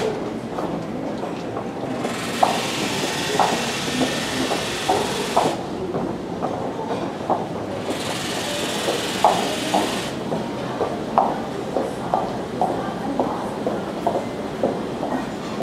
よかった。